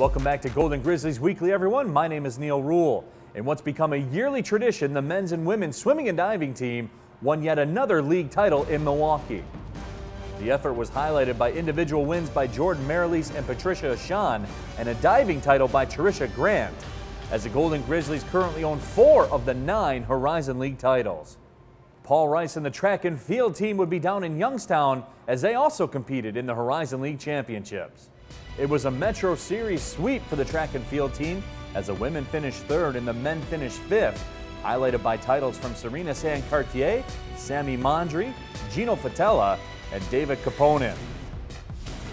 Welcome back to Golden Grizzlies Weekly, everyone. My name is Neal Ruhl. And what's become a yearly tradition, the men's and women's swimming and diving team won yet another league title in Milwaukee. The effort was highlighted by individual wins by Jordan Marilise and Patricia Ashan and a diving title by Tricia Grant, as the Golden Grizzlies currently own four of the nine Horizon League titles. Paul Rice and the track and field team would be down in Youngstown as they also competed in the Horizon League championships. It was a Metro Series sweep for the track and field team as the women finished third and the men finished fifth, highlighted by titles from Serena Sancartier, Sammy Mondry, Gino Fatella, and David Kaponen.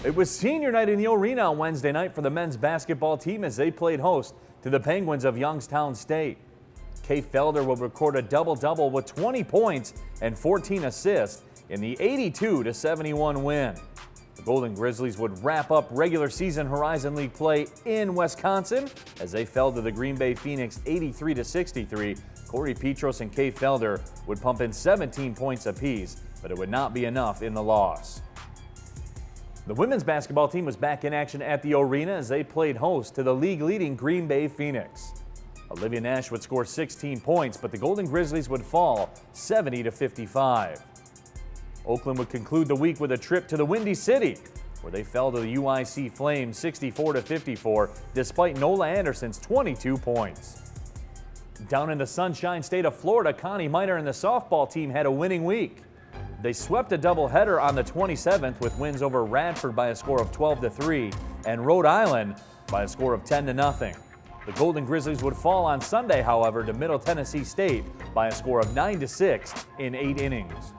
It was senior night in the arena on Wednesday night for the men's basketball team as they played host to the Penguins of Youngstown State. Kay Felder will record a double-double with 20 points and 14 assists in the 82 71 win. The Golden Grizzlies would wrap up regular season Horizon League play in Wisconsin as they fell to the Green Bay Phoenix 83 63. Corey Petros and Kay Felder would pump in 17 points apiece, but it would not be enough in the loss. The women's basketball team was back in action at the arena as they played host to the league-leading Green Bay Phoenix. Olivia Nash would score 16 points, but the Golden Grizzlies would fall 70 to 55. Oakland would conclude the week with a trip to the Windy City, where they fell to the UIC Flames 64 to 54, despite Nola Anderson's 22 points. Down in the Sunshine State of Florida, Connie Miner and the softball team had a winning week. They swept a doubleheader on the 27th with wins over Radford by a score of 12 to 3 and Rhode Island by a score of 10 to nothing. The Golden Grizzlies would fall on Sunday, however, to Middle Tennessee State by a score of 9 to 6 in 8 innings.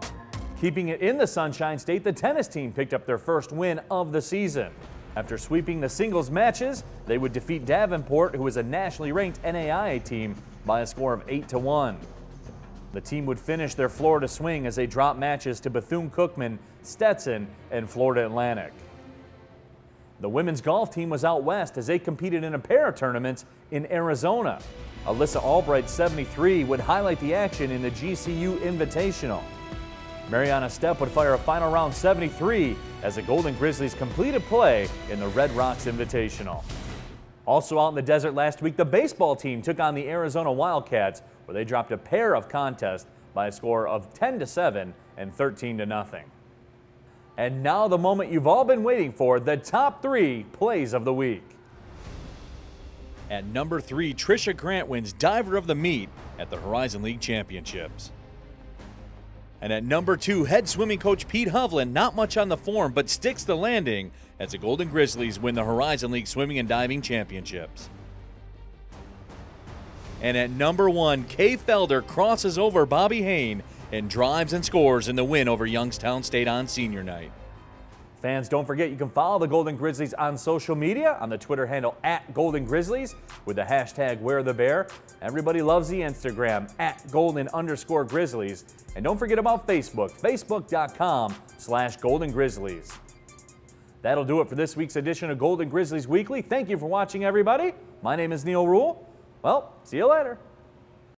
Keeping it in the Sunshine State, the tennis team picked up their first win of the season. After sweeping the singles matches, they would defeat Davenport, who is a nationally ranked NAIA team, by a score of 8 to 1. The team would finish their Florida swing as they dropped matches to Bethune-Cookman, Stetson, and Florida Atlantic. The women's golf team was out west as they competed in a pair of tournaments in Arizona. Alyssa Albright, 73, would highlight the action in the GCU Invitational. Mariana Stepp would fire a final round 73 as the Golden Grizzlies completed play in the Red Rocks Invitational. Also out in the desert last week, the baseball team took on the Arizona Wildcats, where they dropped a pair of contests by a score of 10 to 7 and 13 to nothing. And now the moment you've all been waiting for, the top three plays of the week. At number three, Tricia Grant wins Diver of the Meet at the Horizon League Championships. And at number two, head swimming coach Pete Hovland, not much on the form, but sticks the landing as the Golden Grizzlies win the Horizon League Swimming and Diving Championships. And at number one, Kay Felder crosses over Bobby Hain and drives and scores in the win over Youngstown State on senior night. Fans, don't forget you can follow the Golden Grizzlies on social media on the Twitter handle at Golden Grizzlies with the hashtag Wear the Bear. Everybody loves the Instagram at Golden underscore Grizzlies. And don't forget about Facebook, facebook.com slash Golden Grizzlies. That'll do it for this week's edition of Golden Grizzlies Weekly. Thank you for watching, everybody. My name is Neal Ruhl. Well, see you later.